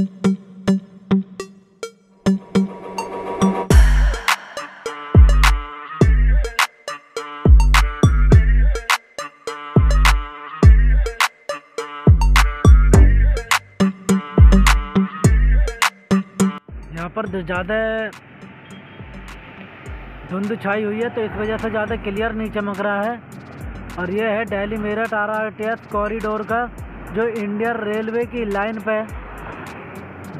यहाँ पर ज़्यादा धुंध छाई हुई है तो इस वजह से ज़्यादा क्लियर नहीं चमक रहा है। और यह है Delhi Meerut R R T S corridor का, जो इंडियन रेलवे की लाइन पे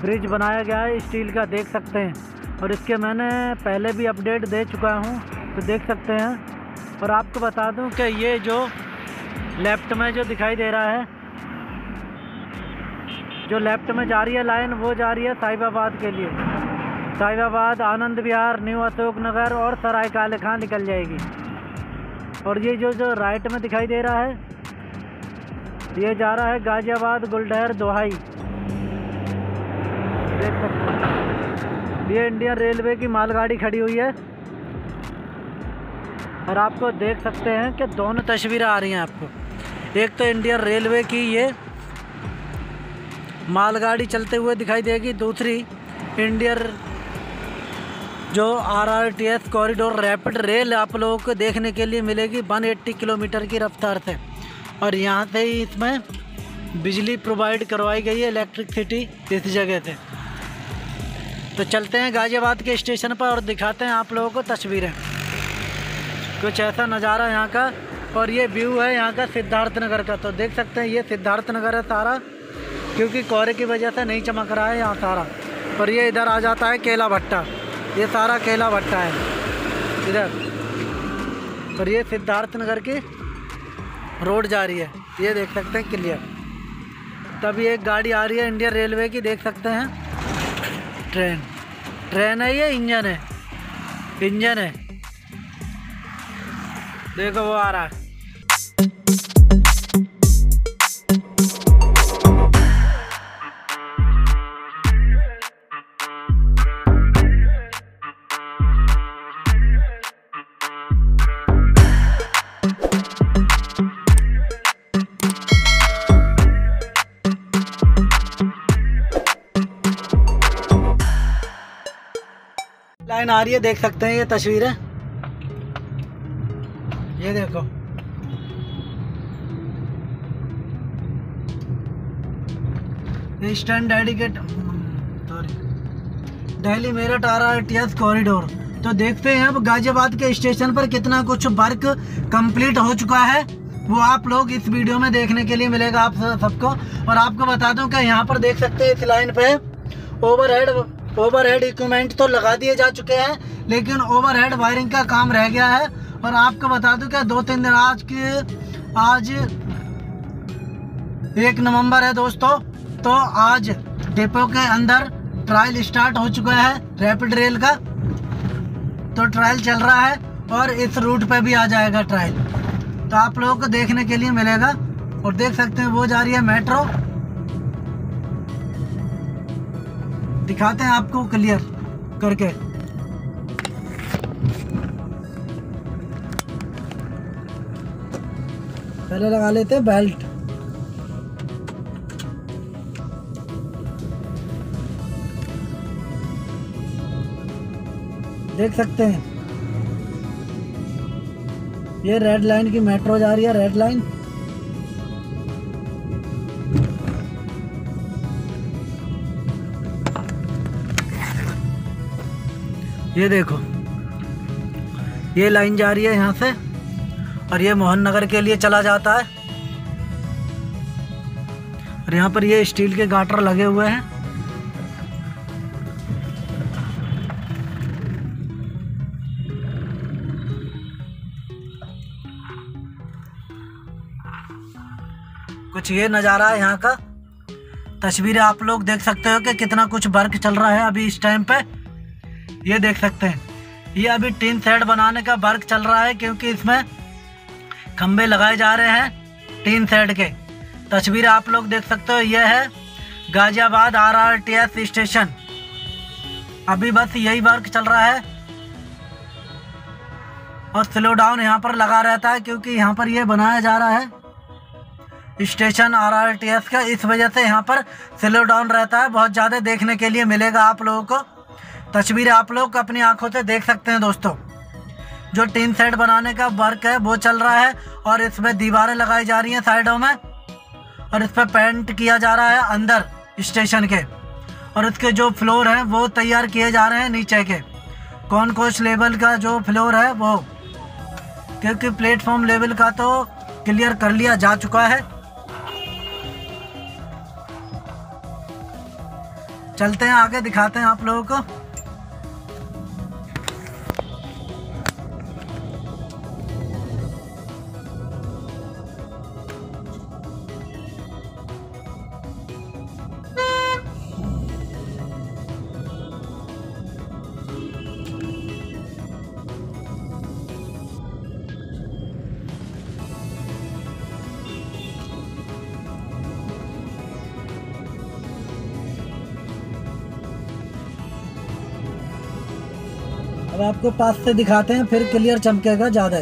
ब्रिज बनाया गया है, स्टील का देख सकते हैं। और इसके मैंने पहले भी अपडेट दे चुका हूँ तो देख सकते हैं। और आपको बता दूँ कि ये जो लेफ़्ट में जो दिखाई दे रहा है, जो लेफ़्ट में जा रही है लाइन, वो जा रही है साहिबाबाद के लिए। साहिबाबाद, आनंद विहार, न्यू अशोक नगर और सराय काले खां निकल जाएगी। और ये जो जो राइट में दिखाई दे रहा है, ये जा रहा है गाज़ियाबाद, गुलडहर, दोहाई। देख सकते ये इंडियन रेलवे की मालगाड़ी खड़ी हुई है। और आपको देख सकते हैं कि दोनों तस्वीरें आ रही हैं आपको। एक तो इंडियन रेलवे की ये मालगाड़ी चलते हुए दिखाई देगी। दूसरी, इंडियन जो R R T S corridor rapid rail आप लोगों को देखने के लिए मिलेगी। 180 किलोमीटर की रफ्तार से। और यहाँ से ही इसमें बिजली प्रोवाइड करवाई गई है इलेक्ट्रिसिटी इस जगह से। तो चलते हैं गाज़ियाबाद के स्टेशन पर और दिखाते हैं आप लोगों को तस्वीरें। कुछ ऐसा नज़ारा यहाँ का और ये व्यू है यहाँ का सिद्धार्थ नगर का। तो देख सकते हैं, ये सिद्धार्थ नगर है सारा, क्योंकि कोहरे की वजह से नहीं चमक रहा है यहाँ सारा। और ये इधर आ जाता है केला भट्टा, ये सारा केला भट्टा है, इधर। और ये सिद्धार्थ नगर की रोड जा रही है, ये देख सकते हैं क्लियर तभी एक गाड़ी आ रही है इंडियन रेलवे की, देख सकते हैं। ट्रेन। ट्रेन है ये इंजन है इंजन है देखो वो आ रहा है आ रही है देख सकते हैं, ये तस्वीर। है ये देखो। Stand dedicate hmm, sorry Delhi Meerut R R T S corridor तो देखते हैं अब गाजियाबाद के स्टेशन पर कितना कुछ वर्क कंप्लीट हो चुका है। वो आप लोग इस वीडियो में देखने के लिए मिलेगा आप सबको। और आपको बता दूँ कि यहाँ पर देख सकते हैं इस लाइन पे ओवरहेड ओवरहेड इक्विपमेंट तो लगा दिए जा चुके हैं, लेकिन ओवरहेड वायरिंग का काम रह गया है। और आपको बता दूँ क्या दो तीन दिन आज के, आज एक नवंबर है दोस्तों तो आज डिपो के अंदर ट्रायल स्टार्ट हो चुका है रैपिड रेल का। तो ट्रायल चल रहा है और इस रूट पे भी आ जाएगा ट्रायल तो आप लोगों को देखने के लिए मिलेगा और देख सकते हैं वो जा रही है मेट्रो दिखाते हैं आपको क्लियर करके। पहले लगा लेते हैं बेल्ट। देख सकते हैं। ये रेड लाइन की मेट्रो जा रही है, रेड लाइन। ये देखो। ये लाइन जा रही है यहाँ से और ये मोहन नगर के लिए चला जाता है। और यहाँ पर ये स्टील के गाटर लगे हुए हैं। कुछ ये नज़ारा है यहाँ का। तस्वीरें आप लोग देख सकते हो कि कितना कुछ वर्क चल रहा है अभी इस टाइम पे। ये देख सकते हैं। ये अभी टीन सेट बनाने का वर्क चल रहा है क्योंकि इसमें खंभे लगाए जा रहे हैं टीन सेट के। तस्वीर आप लोग देख सकते हो यह है Ghaziabad R R T S station. अभी बस यही वर्क चल रहा है। और स्लो डाउन यहाँ पर लगा रहता है क्योंकि यहाँ पर यह बनाया जा रहा है station R R T S का। इस वजह से यहाँ पर स्लो डाउन रहता है। बहुत ज़्यादा देखने के लिए मिलेगा आप लोगों को। तस्वीरें आप लोग अपनी आँखों से देख सकते हैं दोस्तों। जो टीन सेट बनाने का वर्क है, वो चल रहा है और इसमें दीवारें लगाई जा रही हैं साइडों में और इस पर पेंट किया जा रहा है अंदर स्टेशन के और इसके जो फ्लोर हैं, वो तैयार किए जा रहे हैं नीचे के। कौन कोच लेवल का जो फ्लोर है, वो क्योंकि प्लेटफॉर्म लेवल का तो क्लियर कर लिया जा चुका है। चलते हैं, आगे दिखाते हैं आप लोगों को। अब आपको पास से दिखाते हैं, फिर क्लियर चमकेगा ज़्यादा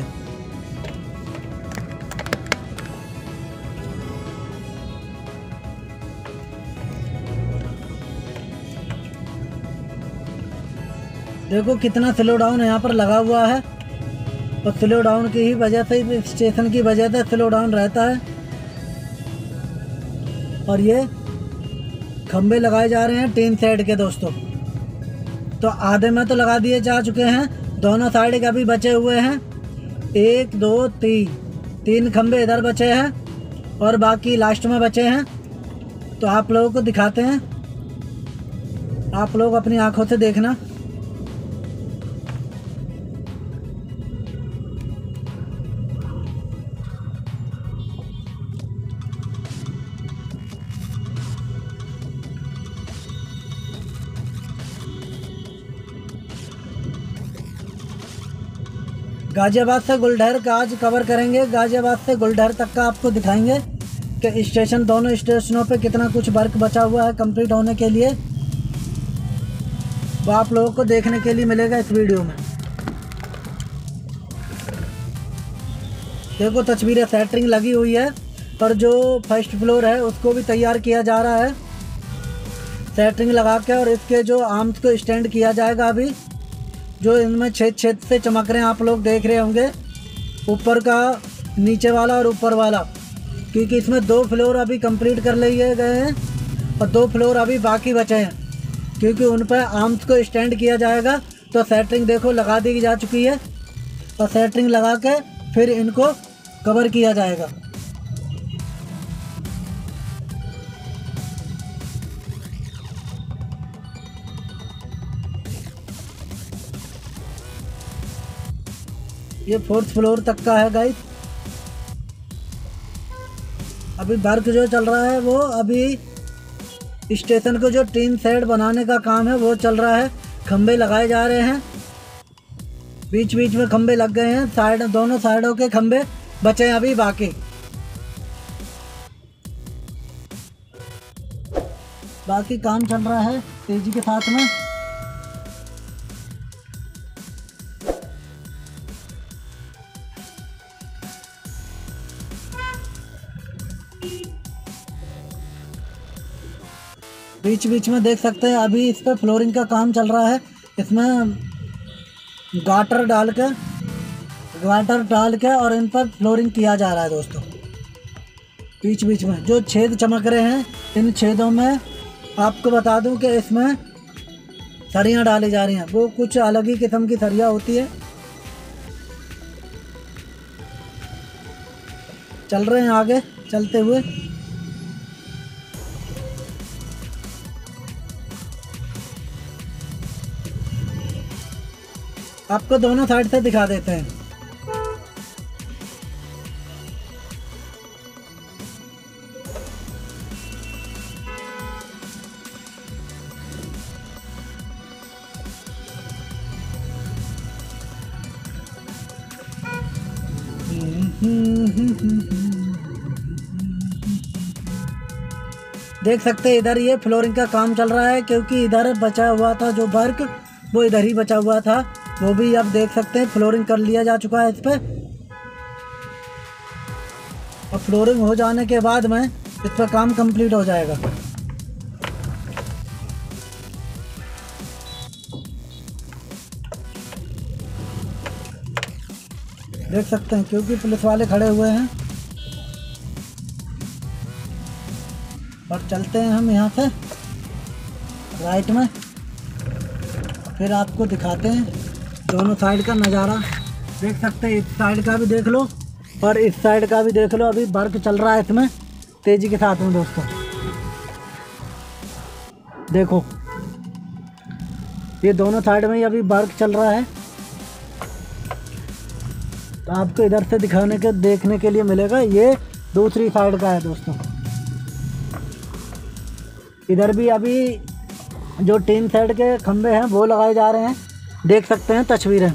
देखो कितना स्लो डाउन यहाँ पर लगा हुआ है। और स्लो डाउन की ही वजह से स्टेशन की वजह से स्लो डाउन रहता है। और ये खंबे लगाए जा रहे हैं टीन साइड के दोस्तों। तो आधे में तो लगा दिए जा चुके हैं। दोनों साइड के अभी बचे हुए हैं। एक, दो, तीन। तीन खंभे इधर बचे हैं और बाकी लास्ट में बचे हैं। तो आप लोगों को दिखाते हैं। आप लोग अपनी आँखों से देखना। गाजियाबाद से गुलडहर का आज कवर करेंगे। गाजियाबाद से गुलडहर तक का आपको दिखाएँगे कि स्टेशन दोनों स्टेशनों पे कितना कुछ वर्क बचा हुआ है कंप्लीट होने के लिए। वो आप लोगों को देखने के लिए मिलेगा इस वीडियो में। देखो, तस्वीरें सेटरिंग लगी हुई है, पर जो फ़र्स्ट फ्लोर है, उसको भी तैयार किया जा रहा है। सेटरिंग लगा के और इसके जो आर्म्स को स्टैंड किया जाएगा अभी। जो इनमें छेद छेद से चमक रहे हैं, आप लोग देख रहे होंगे। ऊपर का, नीचे वाला और ऊपर वाला। क्योंकि इसमें दो फ्लोर अभी कंप्लीट कर लिए गए हैं और दो फ्लोर अभी बाकी बचे हैं। क्योंकि उन पर आर्म्स को स्टैंड किया जाएगा तो सेटरिंग देखो, लगा दी जा चुकी है। और सेटरिंग लगा के फिर इनको कवर किया जाएगा। ये फोर्थ फ्लोर तक का है गाइस अभी वर्क जो चल रहा है, वो अभी स्टेशन को जो टीन सेट बनाने का काम है, वो चल रहा है। खंबे लगाए जा रहे हैं। बीच बीच में खंबे लग गए हैं। साइड, दोनों साइडों के खंबे बचे हैं अभी बाकी। बाकी काम चल रहा है तेज़ी के साथ में। बीच बीच में देख सकते हैं, अभी इस पर फ्लोरिंग का काम चल रहा है। इसमें गाटर डाल के, गाटर डाल के और इन पर फ्लोरिंग किया जा रहा है दोस्तों। बीच बीच में, जो छेद चमक रहे हैं, इन छेदों में आपको बता दूँ कि इसमें सरियाँ डाली जा रही हैं। वो कुछ अलग ही किस्म की सरिया होती है। चल रहे हैं आगे, चलते हुए। आपको दोनों साइड से दिखा देते हैं। देख सकते हैं, इधर ये फ्लोरिंग का काम चल रहा है, क्योंकि इधर बचा हुआ था जो वर्क वो इधर ही बचा हुआ था। वो भी आप देख सकते हैं, फ्लोरिंग कर लिया जा चुका है इस पर और फ्लोरिंग हो जाने के बाद में इस पर काम कंप्लीट हो जाएगा। देख सकते हैं, क्योंकि पुलिस वाले खड़े हुए हैं। और चलते हैं हम यहाँ से, राइट में। फिर आपको दिखाते हैं। दोनों साइड का नज़ारा देख सकते हैं। इस साइड का भी देख लो और इस साइड का भी देख लो। अभी वर्क चल रहा है इसमें तेज़ी के साथ में दोस्तों। देखो, ये दोनों साइड में अभी वर्क चल रहा है। तो आपको इधर से दिखाने के, देखने के लिए मिलेगा। ये दूसरी साइड का है दोस्तों। इधर भी अभी जो टीन साइड के खंबे हैं, वो लगाए जा रहे हैं। देख सकते हैं तस्वीरें।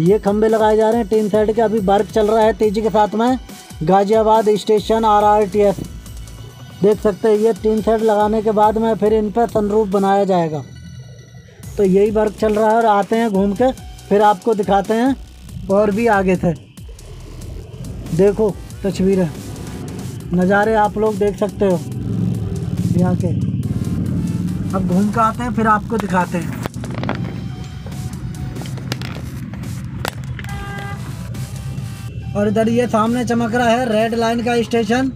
ये खंबे लगाए जा रहे हैं टीन साइड के। अभी वर्क चल रहा है तेज़ी के साथ में। Ghaziabad station R R T S देख सकते हैं, ये टीन सेट लगाने के बाद में फिर इन पर सनरूफ बनाया जाएगा। तो यही वर्क चल रहा है और आते हैं घूम के, फिर आपको दिखाते हैं और भी आगे थे देखो तस्वीरें। नज़ारे आप लोग देख सकते हो। यहाँ के। अब घूम के आते हैं, फिर आपको दिखाते हैं। और इधर ये सामने चमक रहा है रेड लाइन का station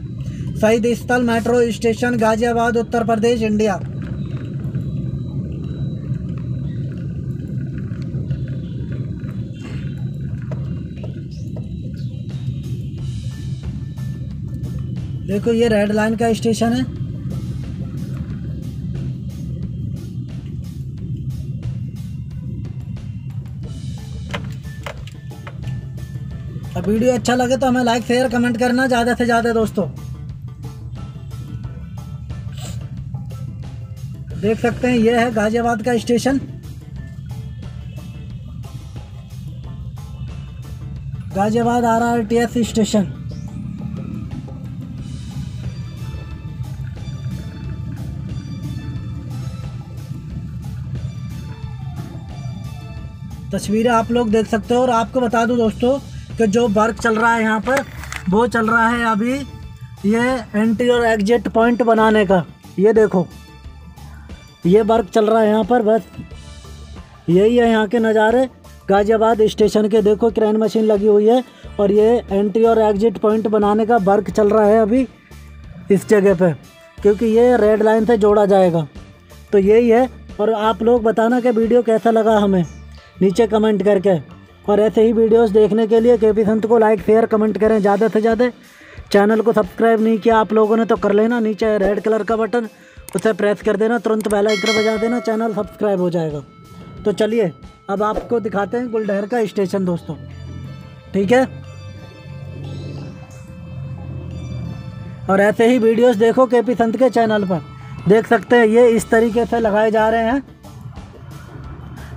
Shaheed Sthal metro station, Ghaziabad, Uttar Pradesh, India. देखो ये रेड लाइन का स्टेशन है। और वीडियो अच्छा लगे तो हमें लाइक शेयर कमेंट करना ज़्यादा से ज़्यादा दोस्तों। देख सकते हैं, ये है गाजियाबाद का station. Ghaziabad R R T S station. तस्वीरें आप लोग देख सकते हो और आपको बता दूँ दोस्तों कि जो वर्क चल रहा है यहाँ पर, वो चल रहा है अभी ये एंट्री और एग्जिट पॉइंट बनाने का। ये देखो, ये वर्क चल रहा है यहाँ पर, बस। यही है यहाँ के नज़ारे। गाज़ियाबाद स्टेशन के देखो, क्रेन मशीन लगी हुई है और ये एंट्री और एग्जिट पॉइंट बनाने का वर्क चल रहा है अभी इस जगह पे, क्योंकि ये रेड लाइन से जोड़ा जाएगा। तो यही है, और आप लोग बताना कि वीडियो कैसा लगा हमें, नीचे कमेंट करके। और ऐसे ही वीडियोस देखने के लिए के पी संत को लाइक शेयर कमेंट करें ज़्यादा से ज़्यादा। चैनल को सब्सक्राइब नहीं किया आप लोगों ने तो कर लेना, नीचे रेड कलर का बटन उसे प्रेस कर देना, तुरंत बेल आइकन बजा देना चैनल सब्सक्राइब हो जाएगा। तो चलिए, अब आपको दिखाते हैं गुलडहर का स्टेशन दोस्तों। ठीक है? और ऐसे ही वीडियोस देखो के पी संत के चैनल पर। देख सकते हैं, ये इस तरीके से लगाए जा रहे हैं।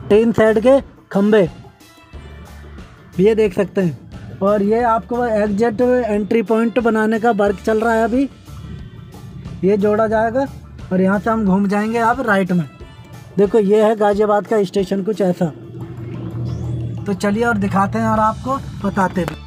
टीन सेट के खंबे ये देख सकते हैं। और ये आपको एग्जिट एंट्री पॉइंट बनाने का वर्क चल रहा है अभी। ये जोड़ा जाएगा और यहाँ से हम घूम जाएँगे आप राइट में। देखो, ये है गाज़ियाबाद का स्टेशन कुछ ऐसा। तो चलिए और दिखाते हैं और आपको बताते हैं